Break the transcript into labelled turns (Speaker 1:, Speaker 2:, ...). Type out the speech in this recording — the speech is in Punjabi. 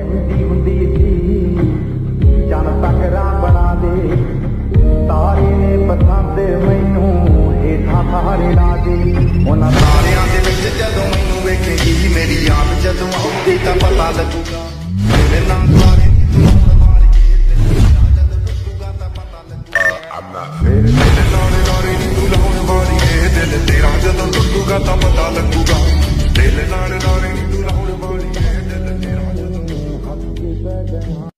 Speaker 1: ਕਹਿੰਦੀ ਹੁੰਦੀ ਸੀ, ਜਨ ਤਕਰਾਂ ਬਣਾ ਦੇ, ਤਾਰੇ ਨੇ ਪਸੰਦ ਮੈਨੂੰ ਹੇਠਾਂ ਸਾਰੇ ਲਾਗੇ ਉਹਨਾਂ ਤਾਰਿਆਂ ਦੇ ਵਿੱਚ ਜਦੋਂ ਮੈਨੂੰ ਵੇਖੇਗੀ ਮੇਰੀ ਯਾਦ ਜਦੋਂ ਆਉਂਦੀ ਤਾਂ ਪਤਾ ਲੱਗੂਗਾ। ਮੇਰੇ ਨਾਮ ਤਾਰੇ ਫਿਰ ਮੇਰੇ ਨਾਲ ਨਾਰੇ ਨੀ ਤੂੰ ਲਾਉਣ ਵਾਲੀ ਏ, ਦਿਲ ਤੇਰਾ ਜਦੋਂ ਟੁੱਟੂਗਾ ਤਾਂ ਪਤਾ ਲੱਗੂ I don't know.